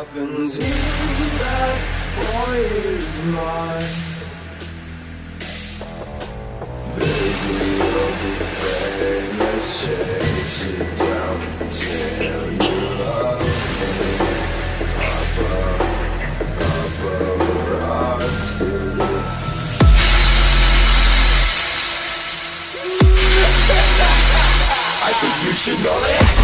happens when that boy is mine. Baby, you'll be famous, chase you down until you love me. Papa, paparazzi. I think you should know that.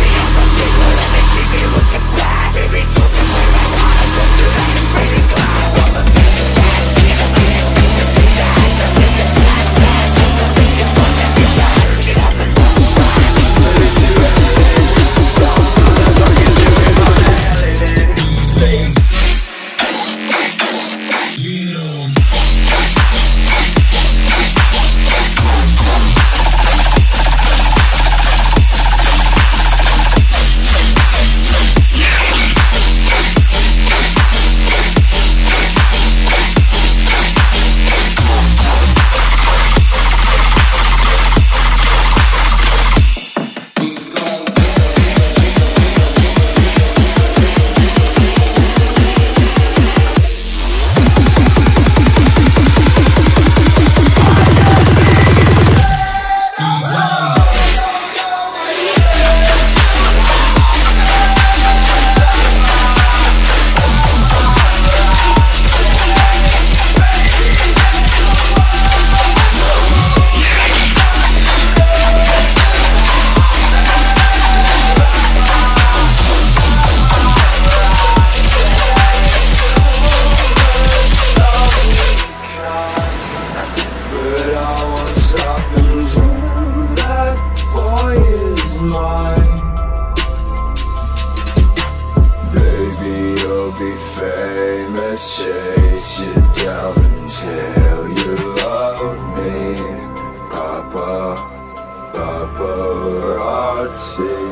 Paparazzi.